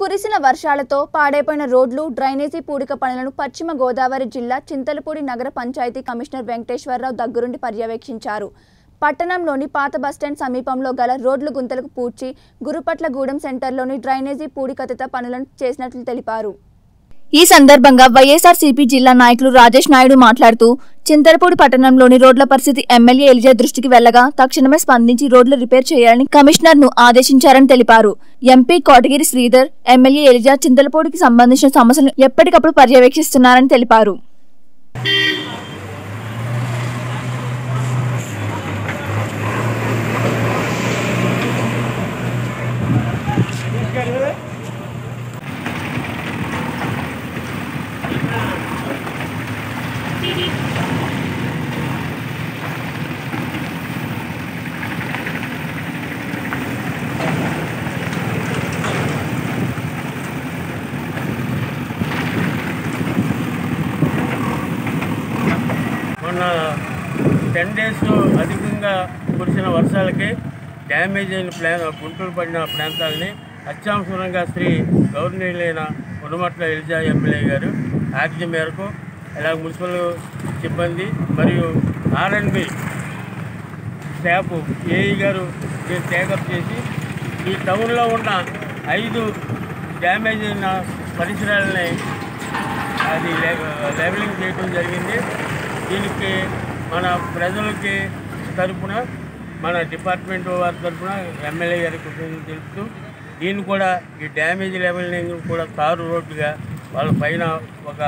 కురిసిన వర్షాలతో పాడైపోయిన రోడ్లు డ్రైనేజీ పూడిక పనులను పశ్చిమ గోదావరి జిల్లా చింతలపూడి నగర పంచాయతీ కమిషనర్ వెంకటేశ్వరరావు దగ్గరుండి పర్యవేక్షించారు. పట్టణంలోని పాత బస్టాండ్ సమీపంలో గల రోడ్లు గుంతలకు పూడ్చి గురుపట్లగూడెం సెంటర్లోని డ్రైనేజీ పూడికతత పనులను చేసినట్లు తెలిపారు. ఈ సందర్భంగా వైఎస్ఆర్సీపీ జిల్లా నాయకులు రాజేష్ నాయుడు మాట్లాడుతూ చింతలపూడి పట్టణంలోని రోడ్ల పరిస్థితి ఎమ్మెల్యే ఎలిజా దృష్టికి వెళ్ళగా తక్షణమే స్పందించి రోడ్లు రిపేర్ చేయాలని కమిషనర్ను ఆదేశించారని తెలిపారు. ఎంపీ కోటగిరి శ్రీధర్ ఎమ్మెల్యే ఎలిజా చింతలపూడికి సంబంధించిన సమస్యలను ఎప్పటికప్పుడు పర్యవేక్షిస్తున్నారని తెలిపారు. మొన్న టెన్ డేస్ అధికంగా కురిసిన వర్షాలకి డ్యామేజ్ అయిన ప్లాన్ గుంటూరు పడిన ప్రాంతాలని అత్యవసరంగా శ్రీ గవర్నీయులైన ఉనమట్ల ఎలిజా ఎమ్మెల్యే గారు ఆజ్ఞ మేరకు ఇలా మున్సిపల్ సిబ్బంది మరియు ఆర్ఎన్బి స్టాఫ్ ఏఈ గారు దీన్ని టేకప్ చేసి ఈ టౌన్లో ఉన్న ఐదు డ్యామేజ్ అయిన పరిసరాలని అది లే- లెవెలింగ్ చేయడం జరిగింది. దీనికి మన ప్రజలకి తరపున మన డిపార్ట్మెంట్ వారి తరపున ఎమ్మెల్యే గారికి తెలుపుతూ దీన్ని కూడా ఈ డ్యామేజ్ లెవెల్ని కూడా తారు రోడ్డుగా వాళ్ళ పైన ఒక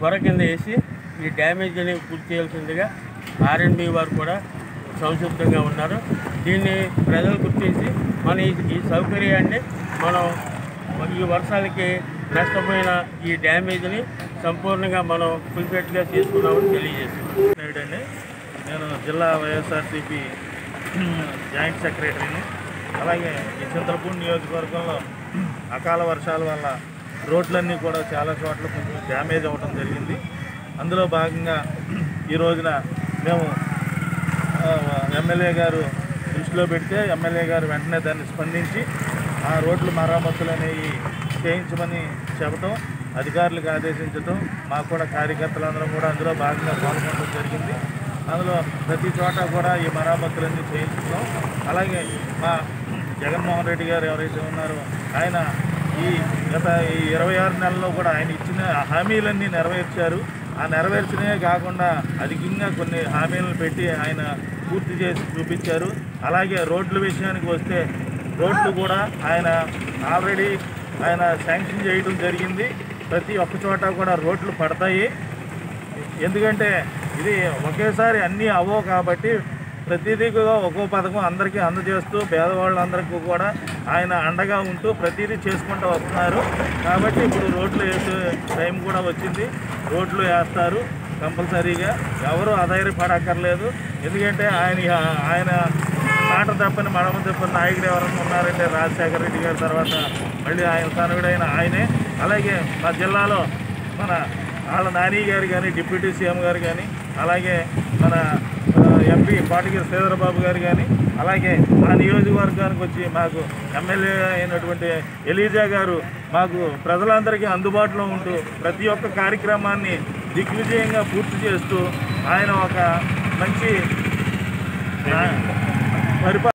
కొర కింద వేసి ఈ డ్యామేజ్ని పూర్తి చేయాల్సిందిగా ఆర్ఎండ్బి వారు కూడా సంసిద్ధంగా ఉన్నారు. దీన్ని ప్రజలు గుర్తించి మన ఈ సౌకర్యాన్ని మనం ఈ వర్షాలకి నష్టపోయిన ఈ డ్యామేజ్ని సంపూర్ణంగా మనం ఫుల్ఫిట్గా తీసుకున్నామని తెలియజేస్తున్నాం. నాయుడండి నేను జిల్లా వైఎస్ఆర్సీపీ జాయింట్ సెక్రటరీని అలాగే ఈ చింతలపూడి నియోజకవర్గంలో అకాల వర్షాల వల్ల రోడ్లన్నీ కూడా చాలా చోట్ల కొంచెం డ్యామేజ్ అవ్వడం జరిగింది. అందులో భాగంగా ఈ రోజున మేము ఎమ్మెల్యే గారు దృష్టిలో పెడితే ఎమ్మెల్యే గారు వెంటనే దాన్ని స్పందించి ఆ రోడ్లు మరమ్మతులు అనేవి చేయించమని చెప్పటం అధికారులకు ఆదేశించటం మాకు కూడా కార్యకర్తలందరం కూడా అందులో భాగంగా పాల్గొనడం జరిగింది. అందులో ప్రతి చోట కూడా ఈ మరామతులన్నీ చేయించుకున్నాం. అలాగే మా జగన్మోహన్ రెడ్డి గారు ఎవరైతే ఉన్నారో ఆయన ఈ గత ఈ ఇరవై ఆరు నెలల్లో కూడా ఆయన ఇచ్చిన హామీలన్నీ నెరవేర్చారు. ఆ నెరవేర్చడమే కాకుండా అధికంగా కొన్ని హామీలను పెట్టి ఆయన పూర్తి చేసి చూపించారు. అలాగే రోడ్ల విషయానికి వస్తే రోడ్లు కూడా ఆయన ఆల్రెడీ ఆయన శాంక్షన్ చేయడం జరిగింది. ప్రతి ఒక్క చోట కూడా రోడ్లు పడతాయి. ఎందుకంటే ఇది ఒకేసారి అన్నీ అవో కాబట్టి ప్రతిదీ కూడా ఒక్కో పథకం అందరికీ అందజేస్తూ పేదవాళ్ళందరికీ కూడా ఆయన అండగా ఉంటూ ప్రతిదీ చేసుకుంటూ వస్తున్నారు. కాబట్టి ఇప్పుడు రోడ్లు వేసే టైం కూడా వచ్చింది. రోడ్లు వేస్తారు కంపల్సరీగా. ఎవరు అధైర్యపడక్కర్లేదు. ఎందుకంటే ఆయన ఆయన మాట తప్పని మడమ తప్పని నాయకుడు ఎవరైనా ఉన్నారంటే రాజశేఖర రెడ్డి గారి తర్వాత మళ్ళీ ఆయన తనుగుడైన ఆయనే. అలాగే మా జిల్లాలో మన వాళ్ళ నాని గారు కానీ డిప్యూటీ సీఎం గారు కానీ అలాగే మన ఎంపీ కోటగిరి శ్రీధరబాబు గారు కానీ అలాగే మా నియోజకవర్గానికి వచ్చి మాకు ఎమ్మెల్యే అయినటువంటి ఎలీజా గారు మాకు ప్రజలందరికీ అందుబాటులో ఉంటూ ప్రతి ఒక్క కార్యక్రమాన్ని దిగ్విజయంగా పూర్తి చేస్తూ ఆయన ఒక మంచి ఆ, పరిపా